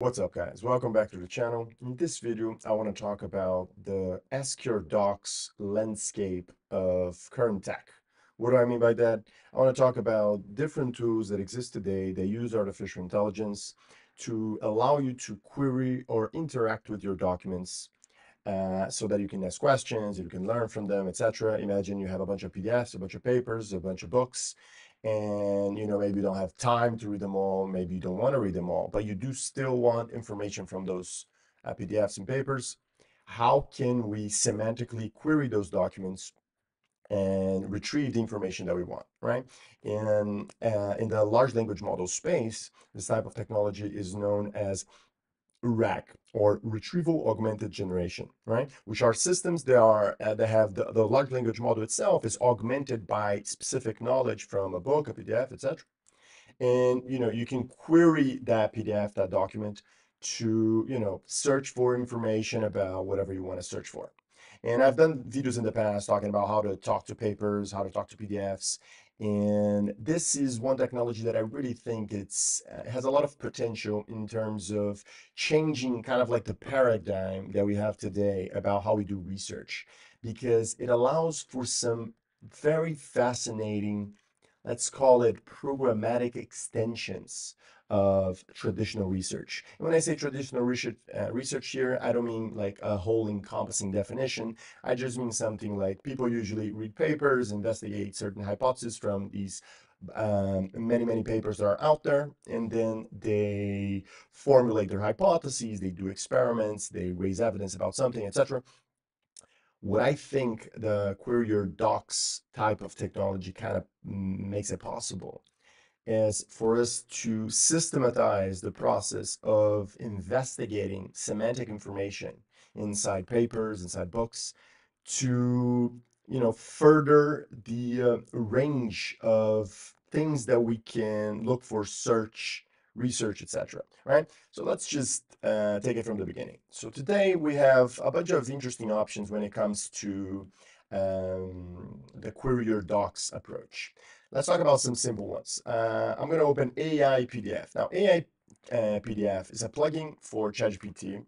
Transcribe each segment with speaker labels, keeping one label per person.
Speaker 1: What's up guys? Welcome back to the channel. In this video, I want to talk about the Ask Your Docs landscape of current tech. What do I mean by that? I want to talk about different tools that exist today that use artificial intelligence to allow you to query or interact with your documents uh, so that you can ask questions, you can learn from them, etc. Imagine you have a bunch of PDFs, a bunch of papers, a bunch of books, and you know maybe you don't have time to read them all maybe you don't want to read them all but you do still want information from those uh, pdfs and papers. How can we semantically query those documents and retrieve the information that we want right? In uh, in the large language model space this type of technology is known as RAG or retrieval augmented generation, right? Which are systems that are uh, that have the, the large language model itself is augmented by specific knowledge from a book, a PDF, etc. And you know you can query that PDF, that document, to you know search for information about whatever you want to search for. And I've done videos in the past talking about how to talk to papers, how to talk to PDFs, and this is one technology that I really think it's uh, has a lot of potential in terms of changing kind of like the paradigm that we have today about how we do research, because it allows for some very fascinating, let's call it programmatic extensions of traditional research. And when I say traditional research, uh, research here, I don't mean like a whole encompassing definition. I just mean something like people usually read papers, investigate certain hypotheses from these um, many, many papers that are out there, and then they formulate their hypotheses, they do experiments, they raise evidence about something, etc. What I think the query your docs type of technology kind of makes it possible is for us to systematize the process of investigating semantic information inside papers, inside books, to you know further the uh, range of things that we can look for, search, research, etc. Right? So let's just uh, take it from the beginning. So today we have a bunch of interesting options when it comes to um, the query your docs approach. Let's talk about some simple ones. Uh, I'm going to open AI PDF. Now, AI uh, PDF is a plugin for ChatGPT.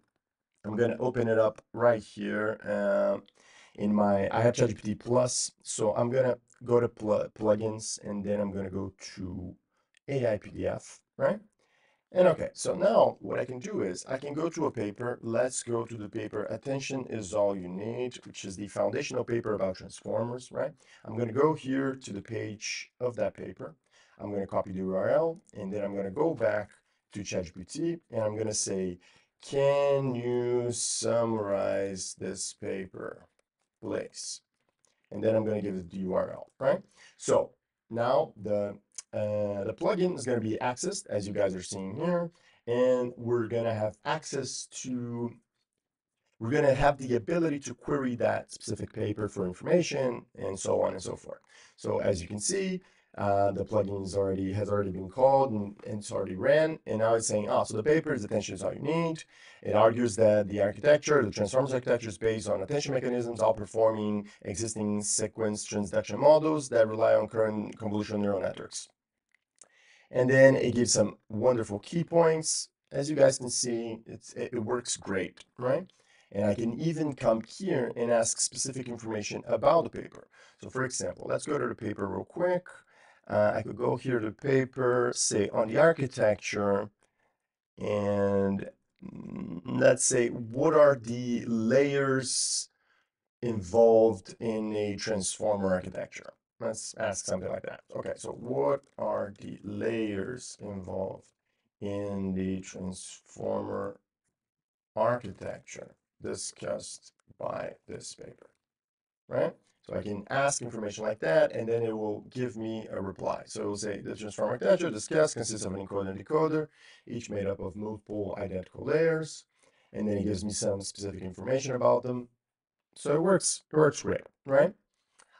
Speaker 1: I'm going to open it up right here uh, in my, I have ChatGPT Plus. So I'm going to go to pl plugins and then I'm going to go to AI PDF, right? And okay, so now what I can do is I can go to a paper. Let's go to the paper Attention is All You Need, which is the foundational paper about transformers, right? I'm going to go here to the page of that paper. I'm going to copy the URL, and then I'm going to go back to ChatGPT, and I'm going to say, can you summarize this paper, please? And then I'm going to give it the URL, right? So now the uh, the plugin is going to be accessed as you guys are seeing here, and we're going to have access to, we're going to have the ability to query that specific paper for information and so on and so forth. So as you can see, uh, the plugin is already has already been called and, and, it's already ran. And now it's saying, oh, so the paper is attention is all you need. It argues that the architecture, the transformers architecture is based on attention mechanisms outperforming existing sequence transduction models that rely on current convolutional neural networks. And then it gives some wonderful key points. As you guys can see, it's, it works great, right? And I can even come here and ask specific information about the paper. So for example, let's go to the paper real quick. Uh, I could go here to paper, say on the architecture, and let's say, what are the layers involved in a transformer architecture? Let's ask something like that. Okay, so what are the layers involved in the transformer architecture discussed by this paper, right? So I can ask information like that, and then it will give me a reply. So it will say the transformer architecture discussed consists of an encoder and decoder, each made up of multiple identical layers, and then it gives me some specific information about them. So it works, it works great, right?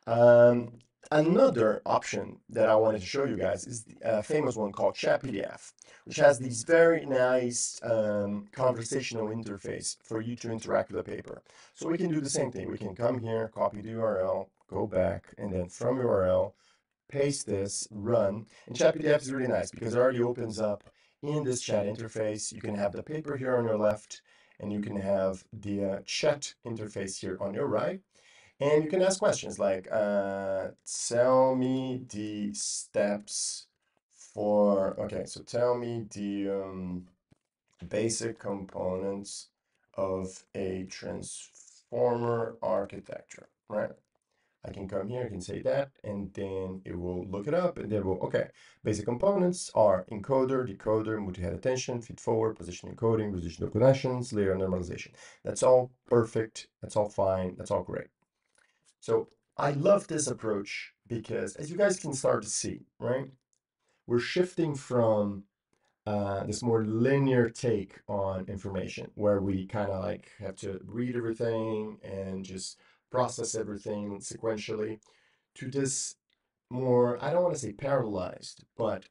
Speaker 1: Um, Another option that I wanted to show you guys is a famous one called ChatPDF, which has these very nice um, conversational interface for you to interact with the paper. So we can do the same thing. We can come here, copy the URL, go back, and then from URL, paste this, run. And ChatPDF is really nice because it already opens up in this chat interface. You can have the paper here on your left, and you can have the uh, chat interface here on your right. And you can ask questions like, uh, tell me the steps for, okay, so tell me the um, basic components of a transformer architecture, right? I can come here, I can say that, and then it will look it up, and then will, okay, basic components are encoder, decoder, multi-head attention, feed forward, position encoding, positional connections, layer normalization. That's all perfect, that's all fine, that's all great. So I love this approach because as you guys can start to see, right, we're shifting from uh, this more linear take on information where we kind of like have to read everything and just process everything sequentially to this more, I don't want to say parallelized, but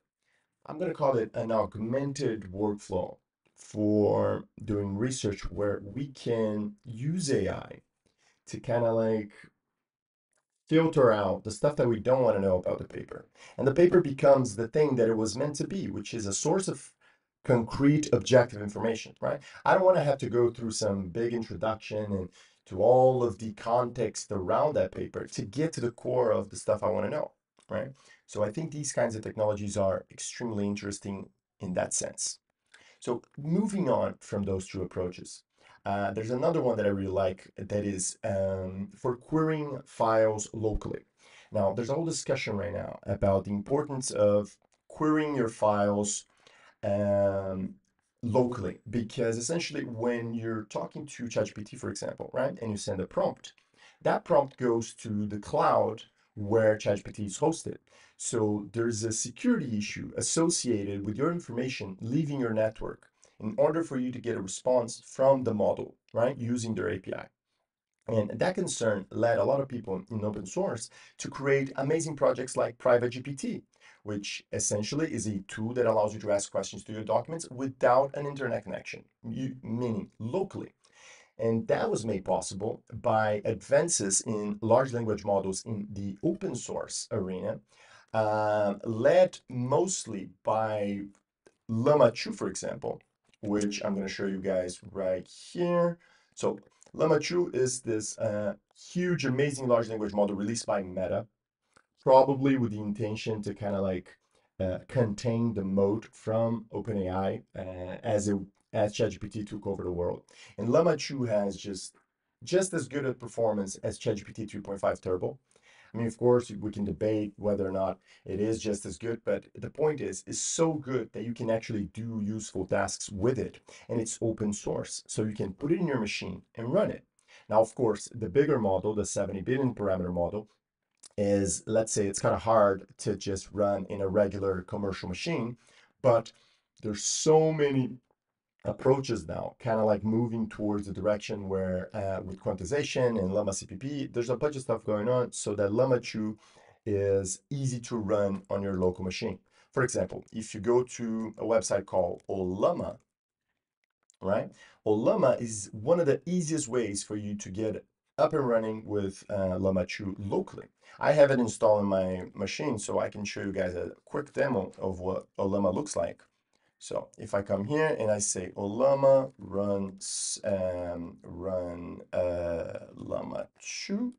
Speaker 1: I'm going to call it an augmented workflow for doing research where we can use AI to kind of like filter out the stuff that we don't want to know about the paper. And the paper becomes the thing that it was meant to be, which is a source of concrete objective information, right? I don't want to have to go through some big introduction and to all of the context around that paper to get to the core of the stuff I want to know, right? So I think these kinds of technologies are extremely interesting in that sense. So moving on from those two approaches, uh, there's another one that I really like that is um, for querying files locally. Now, there's a whole discussion right now about the importance of querying your files um, locally, because essentially when you're talking to ChatGPT, for example, right, and you send a prompt, that prompt goes to the cloud where ChatGPT is hosted. So there's a security issue associated with your information leaving your network in order for you to get a response from the model, right, using their API. And that concern led a lot of people in open source to create amazing projects like Private GPT, which essentially is a tool that allows you to ask questions to your documents without an internet connection, meaning locally. And that was made possible by advances in large language models in the open source arena, uh, led mostly by Llama 2, for example, which I'm going to show you guys right here. So Llama 2 is this uh, huge, amazing large language model released by Meta, probably with the intention to kind of like uh, contain the moat from OpenAI uh, as it as ChatGPT took over the world. And Llama 2 has just just as good a performance as ChatGPT 3.5 Turbo. I mean, of course, we can debate whether or not it is just as good, but the point is, it's so good that you can actually do useful tasks with it. And it's open source, so you can put it in your machine and run it. Now, of course, the bigger model, the 70 billion parameter model, is, let's say, it's kind of hard to just run in a regular commercial machine, but there's so many approaches now, kind of like moving towards the direction where uh, with quantization and Llama CPP, there's a bunch of stuff going on so that Llama 2 is easy to run on your local machine. For example, if you go to a website called Ollama, right? Ollama is one of the easiest ways for you to get up and running with uh, Llama 2 locally. I have it installed in my machine, so I can show you guys a quick demo of what Ollama looks like. So if I come here and I say ollama run um, run uh, Llama 2,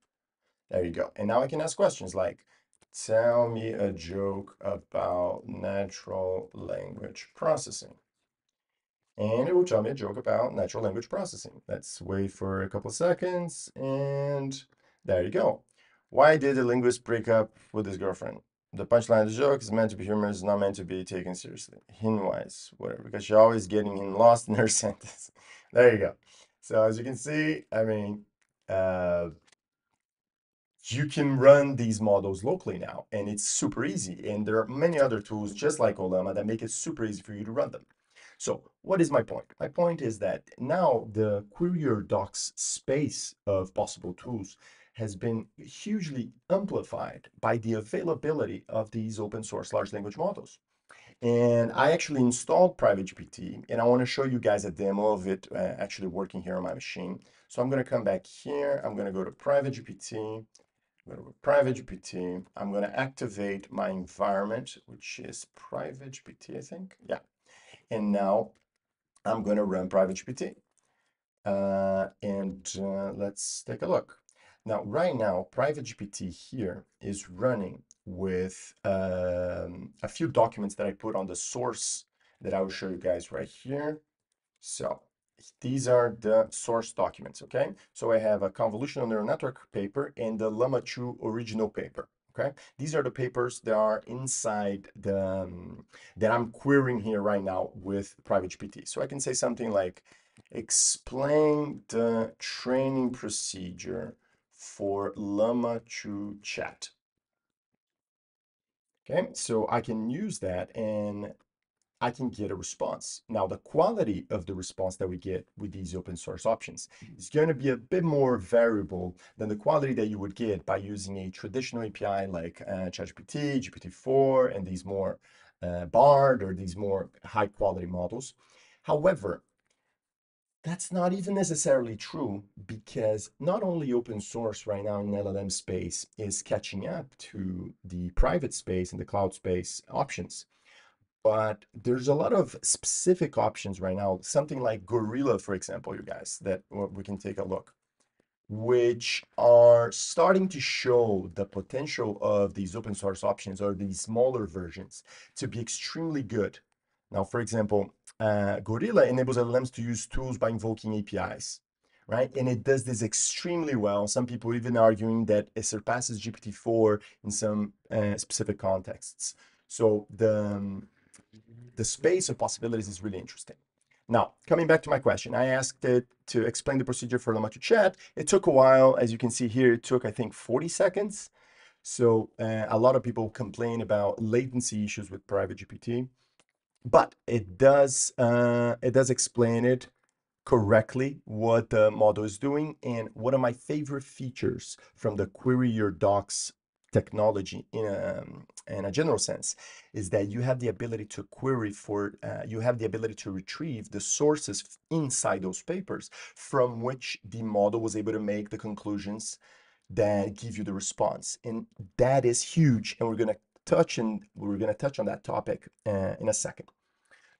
Speaker 1: there you go. And now I can ask questions like, tell me a joke about natural language processing. And it will tell me a joke about natural language processing. Let's wait for a couple seconds and there you go. Why did a linguist break up with his girlfriend? The punchline of the joke is meant to be humorous, not meant to be taken seriously. Hint-wise, whatever, because you're always getting in lost in her sentence. there you go. So as you can see, I mean, uh, you can run these models locally now, and it's super easy. And there are many other tools just like Ollama that make it super easy for you to run them. So what is my point? My point is that now the Query Your Docs space of possible tools has been hugely amplified by the availability of these open source large language models. And I actually installed Private GPT, and I want to show you guys a demo of it uh, actually working here on my machine. So I'm going to come back here. I'm going to go to Private GPT. I'm going to go to Private GPT. I'm going to activate my environment, which is Private GPT, I think. Yeah. And now I'm going to run Private GPT. Uh, and uh, let's take a look. Now, right now, Private GPT here is running with um, a few documents that I put on the source that I will show you guys right here. So these are the source documents, okay? So I have a convolutional neural network paper and the Llama 2 original paper, okay? These are the papers that are inside the, um, that I'm querying here right now with Private GPT. So I can say something like, explain the training procedure for Llama 2 chat. Okay, so I can use that and I can get a response. Now, the quality of the response that we get with these open source options is going to be a bit more variable than the quality that you would get by using a traditional API like uh, ChatGPT, GPT-4, and these more uh, BARD or these more high quality models. However, that's not even necessarily true because not only open source right now in LLM space is catching up to the private space and the cloud space options, but there's a lot of specific options right now. Something like Gorilla, for example, you guys, that we can take a look, which are starting to show the potential of these open source options or these smaller versions to be extremely good. Now, for example, uh, Gorilla enables LLMs to use tools by invoking APIs, right? And it does this extremely well. Some people even arguing that it surpasses GPT-4 in some uh, specific contexts. So the, um, the space of possibilities is really interesting. Now, coming back to my question, I asked it to explain the procedure for Llama 2 chat. It took a while. As you can see here, it took, I think, 40 seconds. So uh, a lot of people complain about latency issues with private GPT but it does uh, it does explain it correctly what the model is doing. And one of my favorite features from the query your docs technology in a, in a general sense is that you have the ability to query for, uh, you have the ability to retrieve the sources inside those papers from which the model was able to make the conclusions that give you the response. And that is huge. And we're going to touch and we're going to touch on that topic uh, in a second.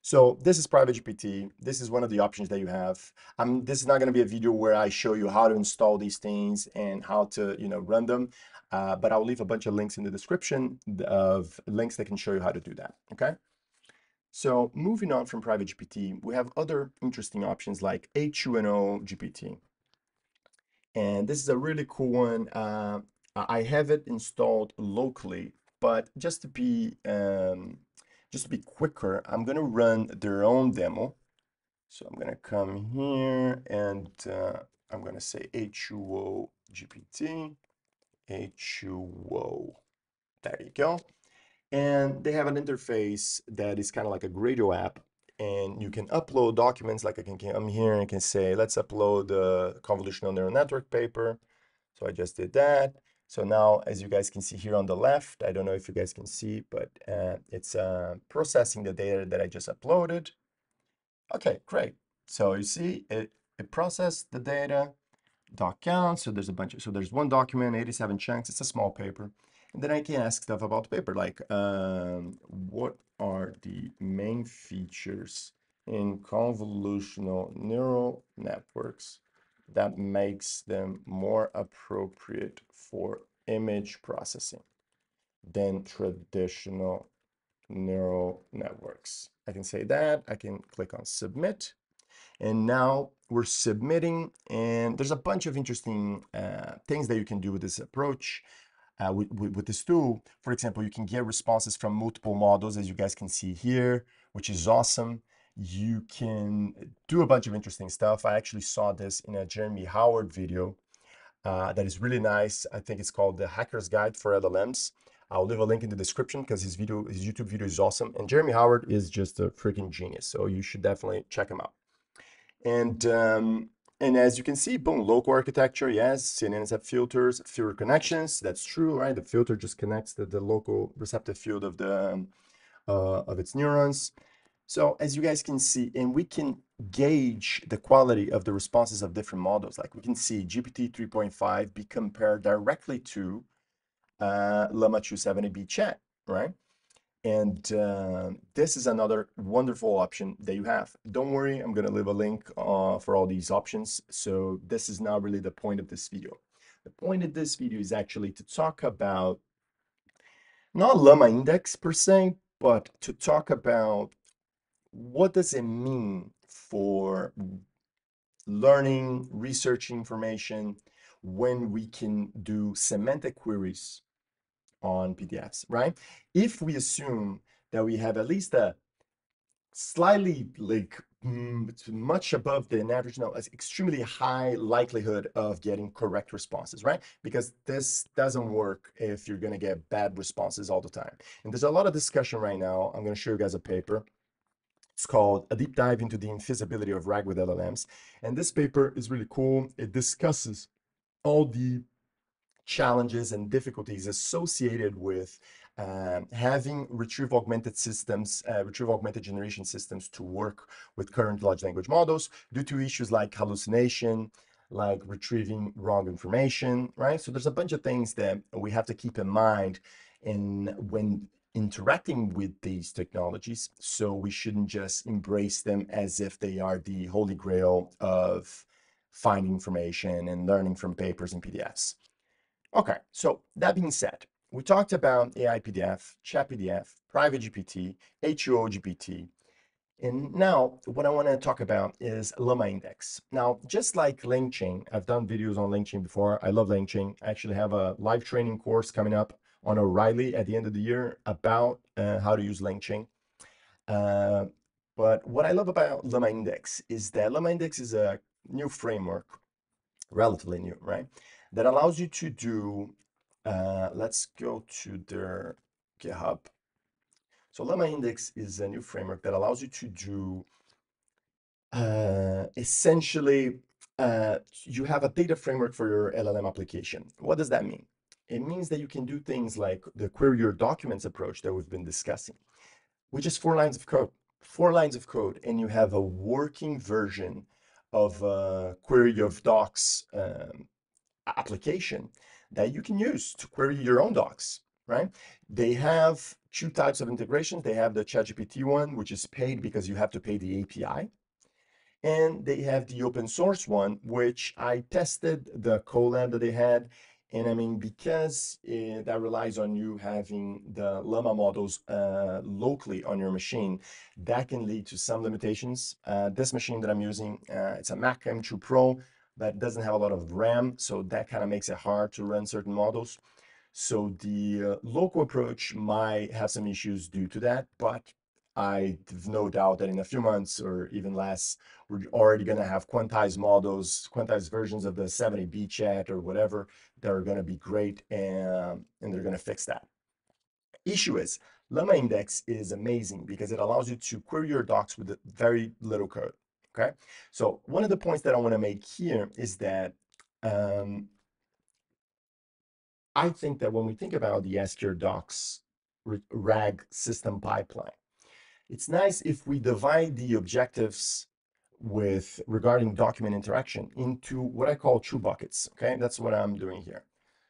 Speaker 1: So this is Private GPT. This is one of the options that you have. Um, this is not going to be a video where I show you how to install these things and how to, you know, run them. Uh, but I'll leave a bunch of links in the description of links that can show you how to do that. Okay. So moving on from Private GPT, we have other interesting options like H2O GPT. And this is a really cool one. Uh, I have it installed locally, but just to be um, just to be quicker, I'm to run their own demo. So I'm to come here and uh, I'm to say H2O GPT, H2O. There you go. And they have an interface that is kind of like a Gradio app. And you can upload documents like I can come here and can say, let's upload the convolutional neural network paper. So I just did that. So now, as you guys can see here on the left, I don't know if you guys can see, but uh, it's uh, processing the data that I just uploaded. Okay, great. So you see, it, it processed the data, doc count, so there's a bunch of, so there's one document, 87 chunks, it's a small paper. And then I can ask stuff about the paper, like um, what are the main features in convolutional neural networks that makes them more appropriate for image processing than traditional neural networks. I can say that, I can click on submit, and now we're submitting, and there's a bunch of interesting uh, things that you can do with this approach. Uh, with, with, with, this tool, for example, you can get responses from multiple models, as you guys can see here, which is awesome you can do a bunch of interesting stuff. I actually saw this in a Jeremy Howard video uh, that is really nice. I think it's called the Hacker's Guide for LLMs. I'll leave a link in the description because his video, his YouTube video is awesome. And Jeremy Howard is just a freaking genius. So you should definitely check him out. And um, and as you can see, boom, local architecture, yes, CNNs have filters, filter connections. That's true, right? The filter just connects the, the local receptive field of the um, uh, of its neurons. So as you guys can see, and we can gauge the quality of the responses of different models. Like we can see GPT 3.5 be compared directly to uh, Llama 2 70B chat, right? And uh, this is another wonderful option that you have. Don't worry, I'm going to leave a link uh, for all these options. So this is not really the point of this video. The point of this video is actually to talk about not Llama Index per se, but to talk about what does it mean for learning, research information when we can do semantic queries on PDFs, right? If we assume that we have at least a slightly like mm, much above the average no extremely high likelihood of getting correct responses right? Because this doesn't work if you're going to get bad responses all the time. And there's a lot of discussion right now. I'm going to show you guys a paper it's called a deep dive into the infeasibility of rag with llms and this paper is really cool it discusses all the challenges and difficulties associated with um, having retrieve augmented systems, uh, retrieve augmented generation systems to work with current large language models due to issues like hallucination, like retrieving wrong information, right? So there's a bunch of things that we have to keep in mind in when interacting with these technologies. So we shouldn't just embrace them as if they are the holy grail of finding information and learning from papers and PDFs. Okay, so that being said, we talked about AI PDF, Chat PDF, Private GPT, H2O GPT. And now what I want to talk about is Llama Index. Now, just like LangChain, I've done videos on LangChain before. I love LangChain. I actually have a live training course coming up on O'Reilly at the end of the year about uh, how to use LangChain. Uh, but what I love about Llama Index is that Llama Index is a new framework, relatively new, right? that allows you to do, uh, let's go to their GitHub. So Llama Index is a new framework that allows you to do uh, essentially, uh, you have a data framework for your LLM application. What does that mean? It means that you can do things like the query your documents approach that we've been discussing, which is four lines of code. Four lines of code, and you have a working version of uh, query of docs um, application that you can use to query your own docs, right? They have two types of integrations. They have the ChatGPT one, which is paid because you have to pay the API. And they have the open source one, which I tested the Colab that they had. And I mean, because uh, that relies on you having the Llama models uh, locally on your machine, that can lead to some limitations. Uh, this machine that I'm using, uh, it's a Mac M2 Pro that doesn't have a lot of RAM, so that kind of makes it hard to run certain models. So the uh, local approach might have some issues due to that, but I have no doubt that in a few months or even less, we're already going to have quantized models, quantized versions of the 70B chat or whatever that are going to be great and, and they're going to fix that. Issue is, Llama Index is amazing because it allows you to query your docs with very little code. Okay, so one of the points that I want to make here is that um, I think that when we think about the Your Docs RAG system pipeline, it's nice if we divide the objectives with regarding document interaction into what I call two buckets. Okay, that's what I'm doing here.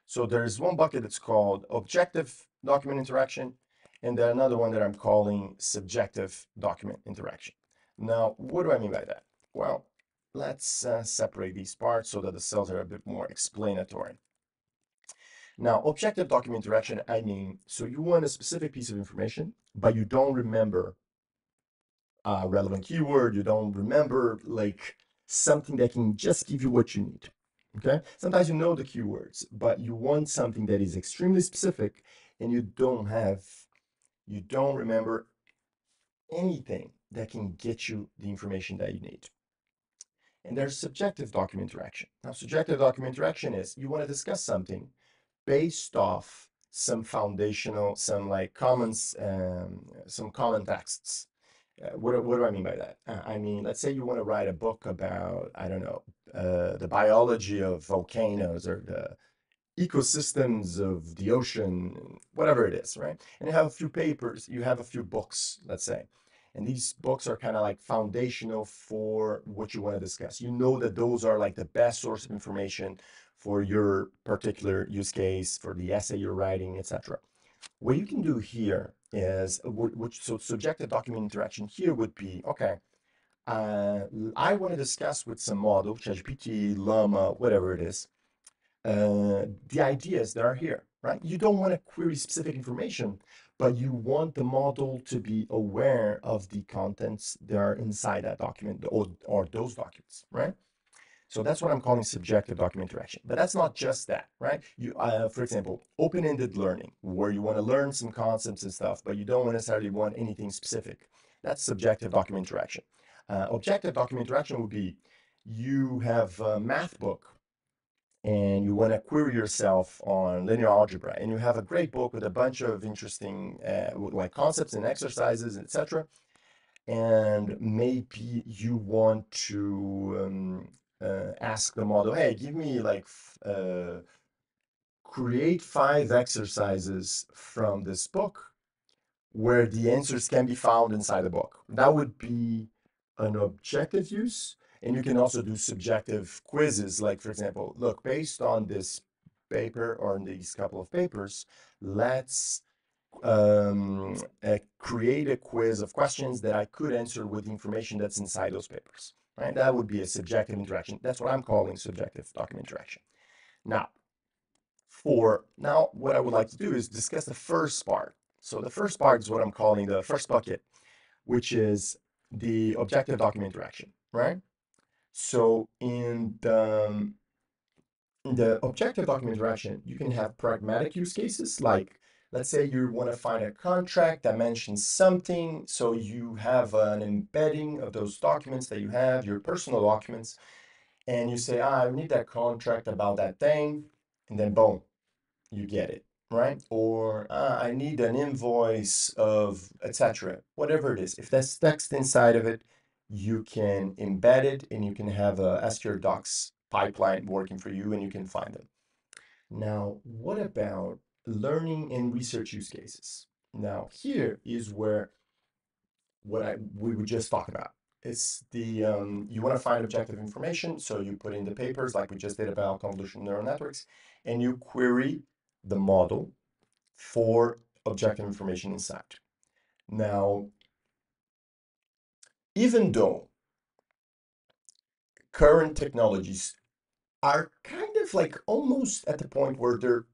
Speaker 1: So there's one bucket that's called objective document interaction, and then another one that I'm calling subjective document interaction. Now, what do I mean by that? Well, let's uh, separate these parts so that the cells are a bit more explanatory. Now, objective document interaction, I mean, so you want a specific piece of information, but you don't remember a relevant keyword, you don't remember like something that can just give you what you need. Okay. Sometimes you know the keywords, but you want something that is extremely specific and you don't have, you don't remember anything that can get you the information that you need. And there's subjective document interaction. Now, subjective document interaction is you want to discuss something based off some foundational, some like commons, um, some common texts. Uh, what, what do I mean by that? Uh, I mean, let's say you want to write a book about, I don't know, uh, the biology of volcanoes or the ecosystems of the ocean, whatever it is, right? And you have a few papers, you have a few books, let's say. And these books are kind of like foundational for what you want to discuss. You know that those are like the best source of information for your particular use case, for the essay you're writing, etc. What you can do here is which so subjective document interaction here would be okay. Uh, I want to discuss with some model, ChatGPT, Llama, whatever it is, uh, the ideas that are here, right? You don't want to query specific information, but you want the model to be aware of the contents that are inside that document or, or those documents, right? So that's what I'm calling subjective document interaction. But that's not just that, right? You, uh, for example, open-ended learning, where you want to learn some concepts and stuff, but you don't necessarily want anything specific. That's subjective document interaction. Uh, objective document interaction would be you have a math book and you want to query yourself on linear algebra and you have a great book with a bunch of interesting uh, like concepts and exercises etc and maybe you want to um, uh, ask the model, hey, give me like, uh, create five exercises from this book where the answers can be found inside the book. That would be an objective use. And you can also do subjective quizzes, like, for example, look, based on this paper or in these couple of papers, let's um, uh, create a quiz of questions that I could answer with information that's inside those papers right? That would be a subjective interaction. That's what I'm calling subjective document interaction. Now, for now, what I would like to do is discuss the first part. So the first part is what I'm calling the first bucket, which is the objective document interaction, right? So in the, in the objective document interaction, you can have pragmatic use cases like let's say you want to find a contract that mentions something, so you have an embedding of those documents that you have, your personal documents, and you say, ah, I need that contract about that thing, and then boom, you get it, right? Or ah, I need an invoice of etc. Whatever it is, if there's text inside of it, you can embed it and you can have a Ask Your Docs pipeline working for you and you can find them. Now, what about learning and research use cases. Now, here is where what I we would just talk about. It's the um, you want to find objective information, so you put in the papers like we just did about convolutional neural networks, and you query the model for objective information inside. Now, even though current technologies are kind of like almost at the point where they're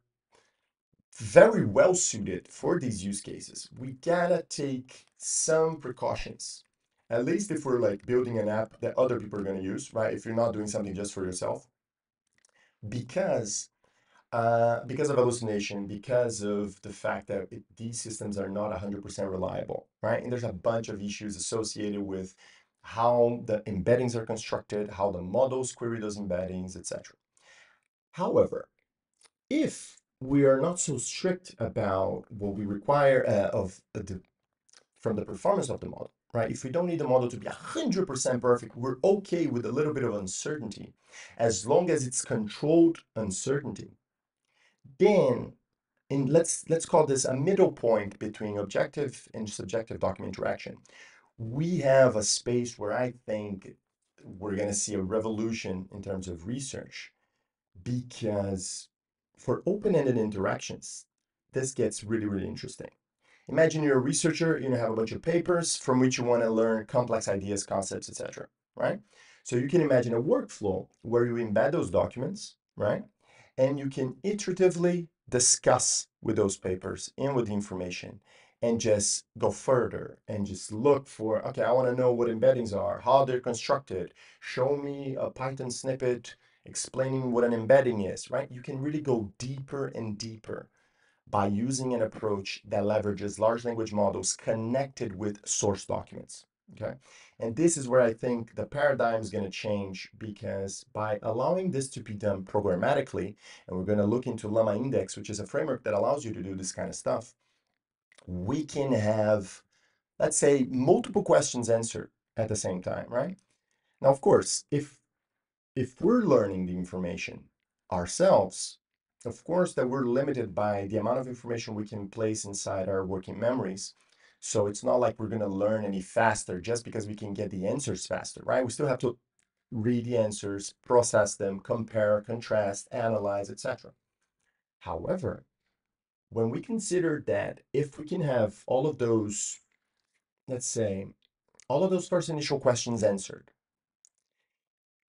Speaker 1: very well suited for these use cases. We gotta take some precautions. At least if we're like building an app that other people are gonna use, right? If you're not doing something just for yourself. Because uh, because of hallucination, because of the fact that it, these systems are not 100% reliable, right? And there's a bunch of issues associated with how the embeddings are constructed, how the models query those embeddings, etc. However, if we are not so strict about what we require uh, of uh, the from the performance of the model, right? If we don't need the model to be 100% perfect, we're okay with a little bit of uncertainty as long as it's controlled uncertainty. Then, and let's let's call this a middle point between objective and subjective document interaction. We have a space where I think we're going to see a revolution in terms of research because for open-ended interactions, this gets really, really interesting. Imagine you're a researcher, you know, have a bunch of papers from which you want to learn complex ideas, concepts, etc. Right? So you can imagine a workflow where you embed those documents, right? And you can iteratively discuss with those papers and with the information and just go further and just look for, okay, I want to know what embeddings are, how they're constructed. Show me a Python snippet explaining what an embedding is, right? You can really go deeper and deeper by using an approach that leverages large language models connected with source documents. Okay. And this is where I think the paradigm is going to change because by allowing this to be done programmatically, and we're going to look into Llama Index, which is a framework that allows you to do this kind of stuff, we can have, let's say, multiple questions answered at the same time, right? Now, of course, if if we're learning the information ourselves, of course that we're limited by the amount of information we can place inside our working memories. So it's not like we're going to learn any faster just because we can get the answers faster, right? We still have to read the answers, process them, compare, contrast, analyze, etc. However, when we consider that if we can have all of those, let's say, all of those first initial questions answered,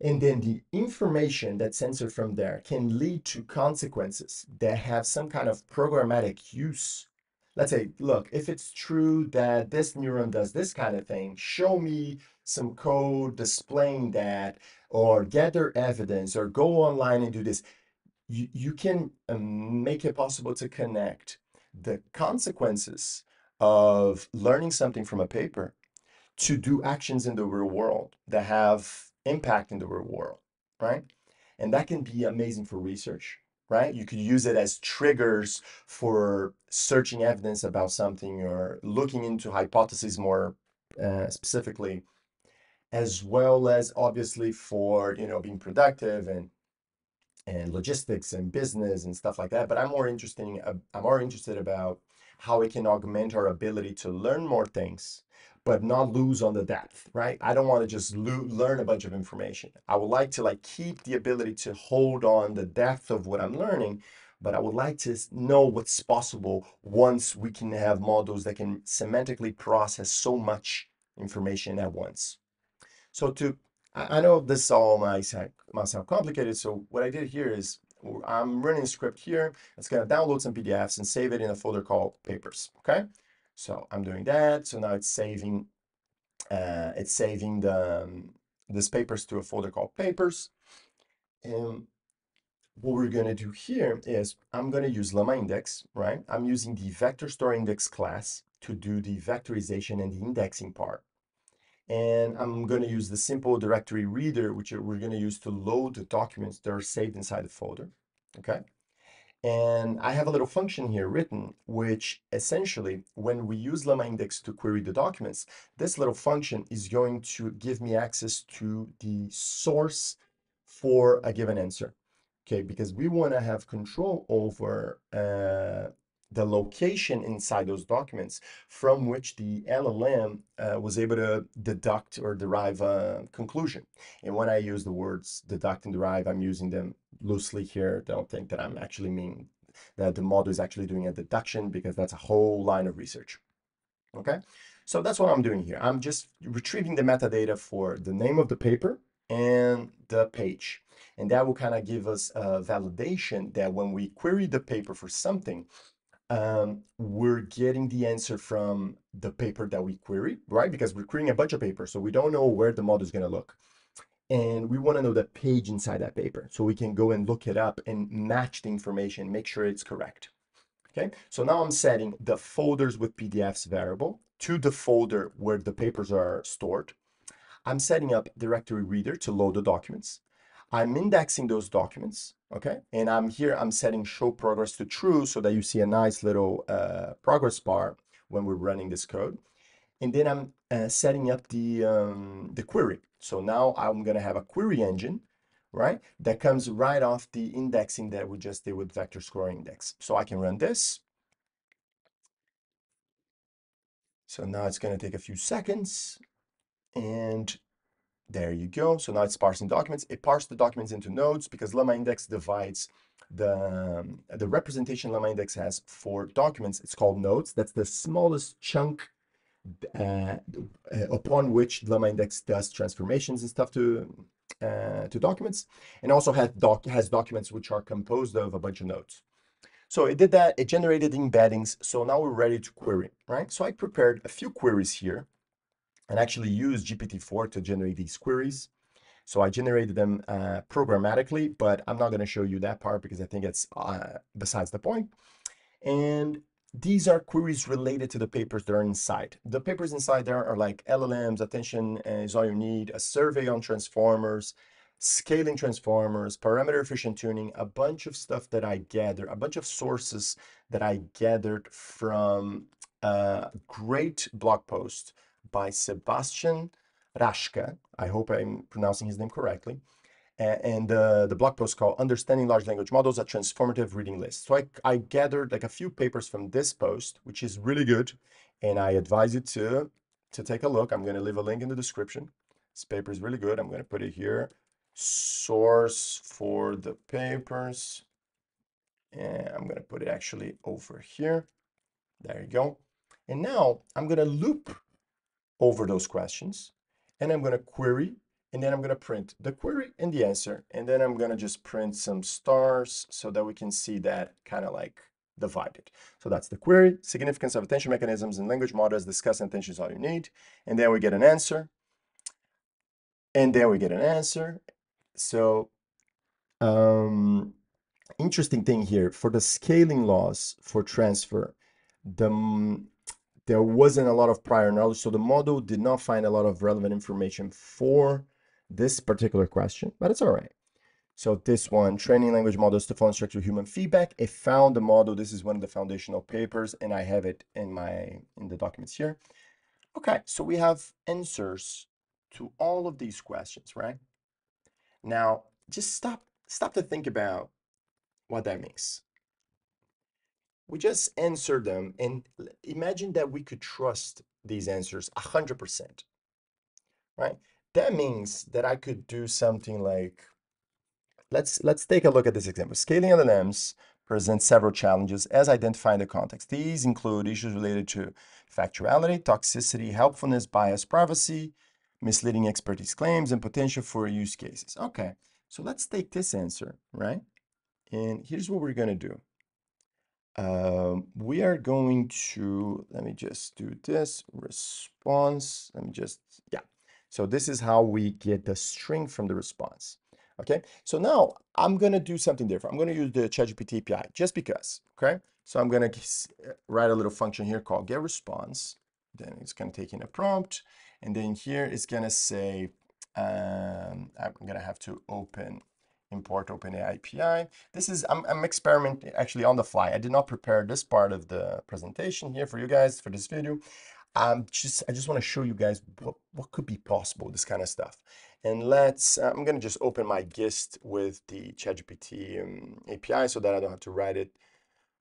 Speaker 1: and then the information that's answered from there can lead to consequences that have some kind of programmatic use. Let's say, look, if it's true that this neuron does this kind of thing, show me some code displaying that, or gather evidence, or go online and do this. You, you can um, make it possible to connect the consequences of learning something from a paper to do actions in the real world that have impact in the real world, right? And that can be amazing for research, right? You could use it as triggers for searching evidence about something or looking into hypotheses more uh, specifically, as well as obviously for you know being productive and and logistics and business and stuff like that. But I'm more interesting. I'm more interested about how it can augment our ability to learn more things but not lose on the depth, right? I don't want to just learn a bunch of information. I would like to like keep the ability to hold on the depth of what I'm learning, but I would like to know what's possible once we can have models that can semantically process so much information at once. So to, I know this all might sound, complicated. So what I did here is I'm running a script here. It's going to download some PDFs and save it in a folder called papers. Okay. So I'm doing that. So now it's saving, uh, it's saving the, um, this papers to a folder called papers. And what we're going to do here is I'm going to use Llama index, right? I'm using the vector store index class to do the vectorization and the indexing part. And I'm going to use the simple directory reader, which we're going to use to load the documents that are saved inside the folder. Okay. And I have a little function here written, which essentially, when we use Llama index to query the documents, this little function is going to give me access to the source for a given answer. Okay, because we want to have control over uh, the location inside those documents from which the LLM uh, was able to deduct or derive a conclusion. And when I use the words deduct and derive, I'm using them loosely here. Don't think that I'm actually mean that the model is actually doing a deduction because that's a whole line of research. Okay, so that's what I'm doing here. I'm just retrieving the metadata for the name of the paper and the page. And that will kind of give us a validation that when we query the paper for something, um, we're getting the answer from the paper that we query, right? Because we're querying a bunch of papers, so we don't know where the model is going to look. And we want to know the page inside that paper, so we can go and look it up and match the information, make sure it's correct. Okay, so now I'm setting the folders with PDFs variable to the folder where the papers are stored. I'm setting up directory reader to load the documents. I'm indexing those documents, okay? And I'm here, I'm setting show progress to true so that you see a nice little uh, progress bar when we're running this code. And then I'm uh, setting up the, um, the query. So now I'm gonna have a query engine, right? That comes right off the indexing that we just did with vector store index. So I can run this. So now it's gonna take a few seconds and there you go. So now it's parsing documents. It parsed the documents into nodes because Llama Index divides the, the representation Llama Index has for documents. It's called nodes. That's the smallest chunk uh, upon which Llama Index does transformations and stuff to uh, to documents, and also doc has documents which are composed of a bunch of nodes. So it did that. It generated embeddings. So now we're ready to query, right? So I prepared a few queries here and actually use GPT-4 to generate these queries. So I generated them uh, programmatically, but I'm not going to show you that part because I think it's uh, besides the point. And these are queries related to the papers that are inside. The papers inside there are like LLMs, attention uh, is all you need, a survey on transformers, scaling transformers, parameter efficient tuning, a bunch of stuff that I gathered, a bunch of sources that I gathered from a great blog post by Sebastian Raschke. I hope I'm pronouncing his name correctly. And uh, the blog post called Understanding Large Language Models, a Transformative Reading List. So I, I gathered like a few papers from this post, which is really good. And I advise you to, to take a look. I'm going to leave a link in the description. This paper is really good. I'm going to put it here. Source for the papers. And I'm going to put it actually over here. There you go. And now I'm going to loop over those questions and I'm going to query and then I'm going to print the query and the answer. And then I'm going to just print some stars so that we can see that kind of like divided. So that's the query, significance of attention mechanisms and language models, discuss attention is all you need. And then we get an answer. And then we get an answer. So um, interesting thing here, for the scaling laws for transfer, the there wasn't a lot of prior knowledge, so the model did not find a lot of relevant information for this particular question, but it's all right. So this one, training language models to follow structured human feedback. It found the model. This is one of the foundational papers, and I have it in my in the documents here. Okay, so we have answers to all of these questions, right? Now, just stop stop to think about what that means. We just answer them, and imagine that we could trust these answers 100%, right? That means that I could do something like Let's, let's take a look at this example. Scaling LLMs presents several challenges as identified in the context. These include issues related to factuality, toxicity, helpfulness, bias, privacy, misleading expertise claims, and potential for use cases. Okay, so let's take this answer, right? And here's what we're going to do. Um, we are going to, let me just do this, response, let me just, yeah. So this is how we get the string from the response. Okay, so now I'm going to do something different. I'm going to use the ChatGPT API just because. Okay, so I'm going to uh, write a little function here called get response. Then it's going to take in a prompt. And then here it's going to say, um, I'm going to have to open import OpenAI API. This is, I'm, I'm experimenting actually on the fly. I did not prepare this part of the presentation here for you guys for this video. Um, just, I just want to show you guys what, what could be possible, this kind of stuff. And let's, uh, I'm going to just open my GIST with the ChatGPT um, API so that I don't have to write it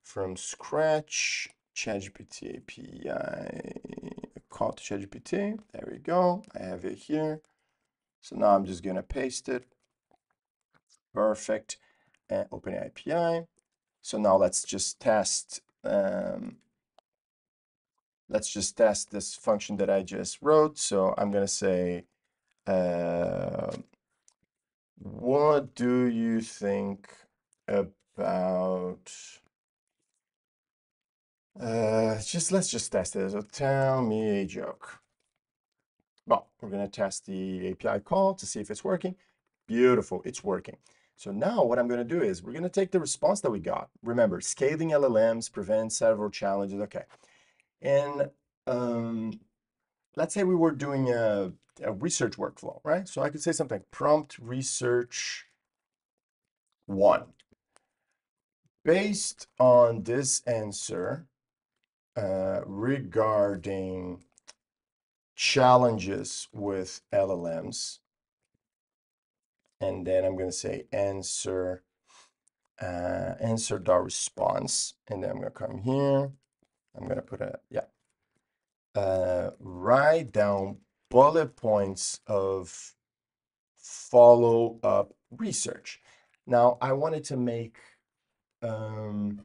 Speaker 1: from scratch. ChatGPT API, call to ChatGPT. There we go. I have it here. So now I'm just going to paste it. Perfect. And open API. So now let's just test. Um, let's just test this function that I just wrote. So I'm going to say uh, what do you think about uh, just let's just test it. So tell me a joke. Well, we're going to test the API call to see if it's working. Beautiful, it's working. So now what I'm going to do is we're going to take the response that we got. Remember, scaling LLMs prevents several challenges. Okay. And um, let's say we were doing a a research workflow, right? So I could say something prompt research one. Based on this answer uh, regarding challenges with LLMs, and then I'm going to say answer uh, answer dot response, and then I'm going to come here. I'm going to put a yeah. Uh, write down bullet points of follow-up research. Now, I wanted to make, um,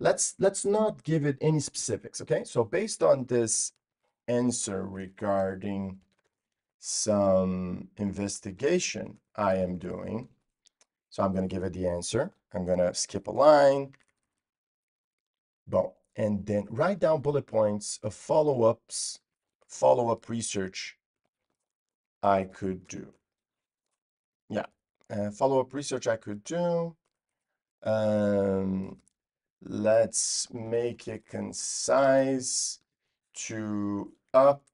Speaker 1: let's, let's not give it any specifics, okay? So based on this answer regarding some investigation I am doing, so I'm going to give it the answer. I'm going to skip a line. Boom. And then write down bullet points of follow-ups follow-up research I could do. Yeah, uh, follow-up research I could do. Um, let's make it concise to up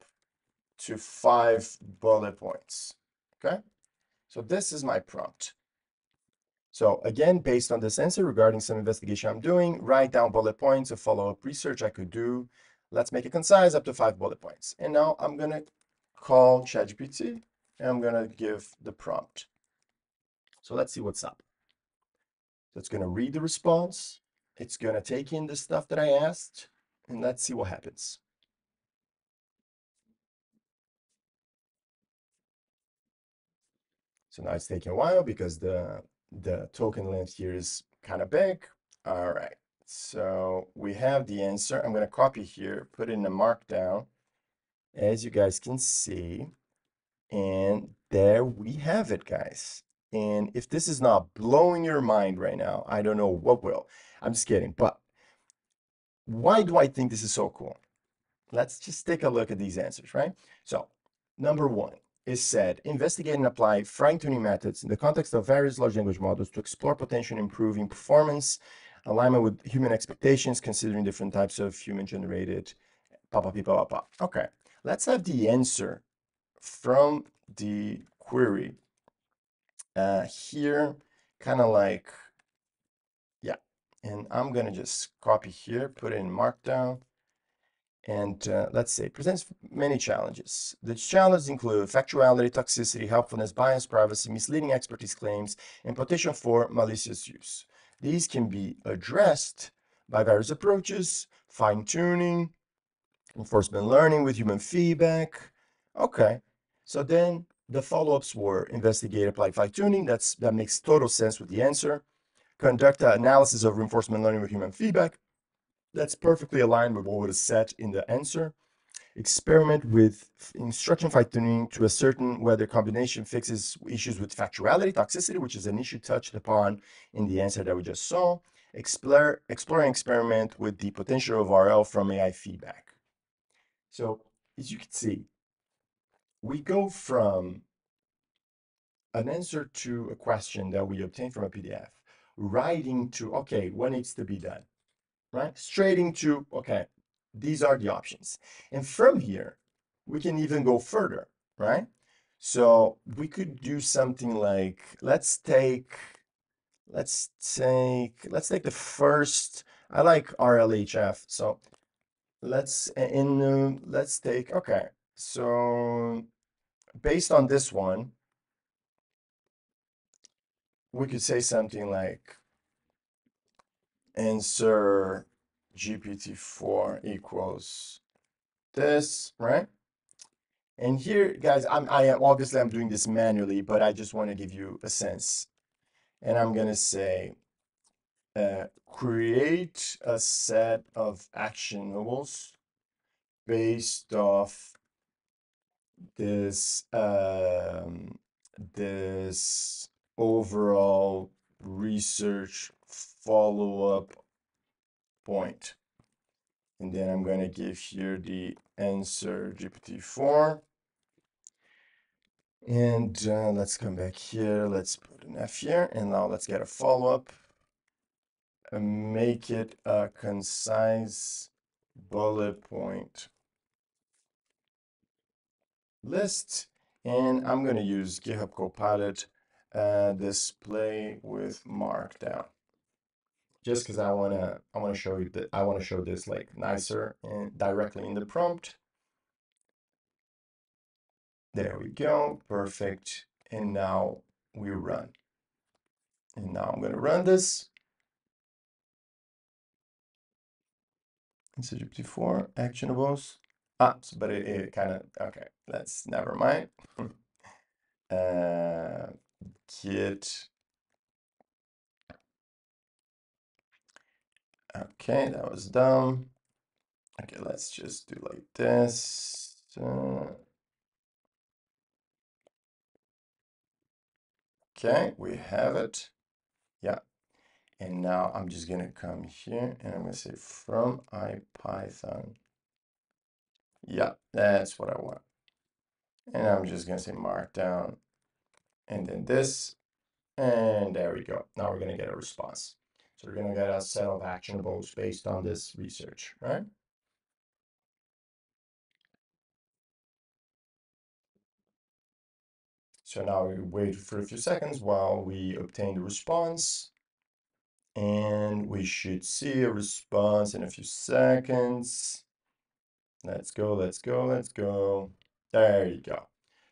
Speaker 1: to five bullet points. Okay, so this is my prompt. So again, based on this answer regarding some investigation I'm doing, write down bullet points of follow-up research I could do Let's make it concise up to five bullet points. And now I'm going to call ChatGPT and I'm going to give the prompt. So let's see what's up. So it's going to read the response. It's going to take in the stuff that I asked and let's see what happens. So now it's taking a while because the, the token length here is kind of big. All right. So we have the answer. I'm going to copy here, put in a markdown, as you guys can see. And there we have it, guys. And if this is not blowing your mind right now, I don't know what will. I'm just kidding. But why do I think this is so cool? Let's just take a look at these answers, right? So, number one is said investigate and apply fine tuning methods in the context of various large language models to explore potential improving performance, alignment with human expectations, considering different types of human generated. Pa, pa, pa, pa, Okay, let's have the answer from the query uh, here, kind of like, yeah. And I'm to just copy here, put it in Markdown. And uh, let's say presents many challenges. The challenges include factuality, toxicity, helpfulness, bias, privacy, misleading expertise claims, and potential for malicious use. These can be addressed by various approaches, fine-tuning, reinforcement learning with human feedback. Okay, so then the follow-ups were investigate, apply fine-tuning. That's that makes total sense with the answer. Conduct an analysis of reinforcement learning with human feedback. That's perfectly aligned with what was said in the answer. Experiment with instruction fine-tuning to ascertain whether combination fixes issues with factuality, toxicity, which is an issue touched upon in the answer that we just saw. Explore, explore and experiment with the potential of RL from AI feedback. So as you can see, we go from an answer to a question that we obtain from a PDF, writing to, okay, what needs to be done, right? Straight into, okay, these are the options. And from here, we can even go further, right? So we could do something like, let's take, let's take, let's take the first, I like RLHF. So let's, in, uh, let's take, okay, so based on this one, we could say something like answer GPT-4 equals this, right? And here, guys, I'm, I am obviously I'm doing this manually, but I just want to give you a sense. And I'm going to say, uh, create a set of actionables based off this um, this overall research follow-up point. And then I'm going to give here the answer GPT-4. And uh, let's come back here. Let's put an F here. And now let's get a follow-up. Make it a concise bullet point list. And I'm going to use GitHub Copilot uh, display with Markdown. Just because I want to, I want to show you that I want to show this like nicer and directly in the prompt. There we go, perfect. And now we run. And now I'm going to run this. It's GPT-4 actionables. Ah, but it, it kind of, okay, let's, never mind. uh, git. Okay, that was dumb. Okay, let's just do like this. Okay, we have it. Yeah. And now I'm just going to come here and I'm going to say from IPython yeah, that's what I want. And I'm just going to say markdown and then this. And there we go. Now we're going to get a response. So we're going to get a set of actionables based on this research, right? So now we wait for a few seconds while we obtain the response. And we should see a response in a few seconds. Let's go, let's go, let's go. There you go.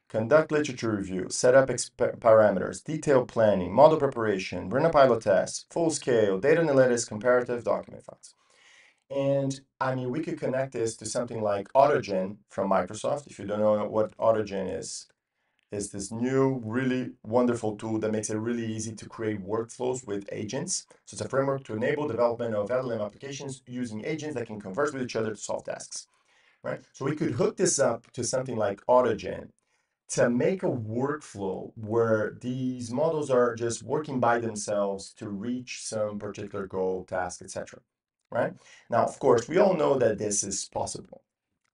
Speaker 1: Conduct literature review, set up parameters, detailed planning, model preparation, run a pilot test, full scale, data analytics, comparative document files. And I mean, we could connect this to something like AutoGen from Microsoft. If you don't know what AutoGen is, is this new, really wonderful tool that makes it really easy to create workflows with agents. So it's a framework to enable development of LLM applications using agents that can converse with each other to solve tasks. Right? So we could hook this up to something like AutoGen to make a workflow where these models are just working by themselves to reach some particular goal, task, etc. Right? Now, of course, we all know that this is possible.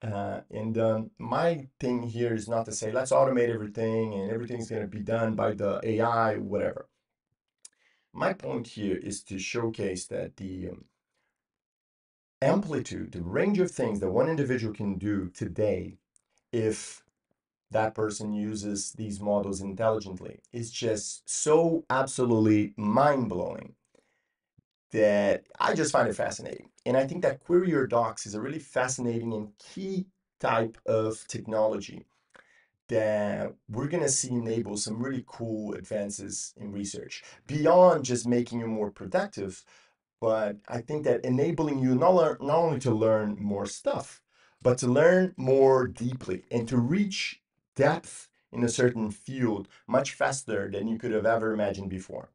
Speaker 1: Uh, and um, my thing here is not to say let's automate everything and everything's going to be done by the AI, whatever. My point here is to showcase that the um, amplitude, the range of things that one individual can do today, if that person uses these models intelligently, is just so absolutely mind blowing that I just find it fascinating. And I think that Query Your Docs is a really fascinating and key type of technology that we're going to see enable some really cool advances in research beyond just making you more productive. But I think that enabling you not, not only to learn more stuff, but to learn more deeply and to reach depth in a certain field much faster than you could have ever imagined before.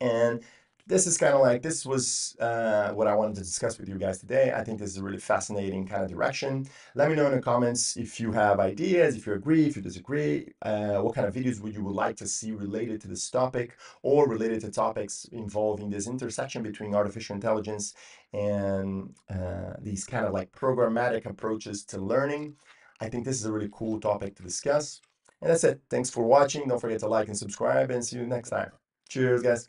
Speaker 1: And this is kind of like this was uh, what I wanted to discuss with you guys today. I think this is a really fascinating kind of direction. Let me know in the comments if you have ideas, if you agree, if you disagree, uh, what kind of videos would you would like to see related to this topic or related to topics involving this intersection between artificial intelligence and uh, these kind of like programmatic approaches to learning. I think this is a really cool topic to discuss. And that's it. Thanks for watching. Don't forget to like and subscribe and see you next time. Cheers, guys.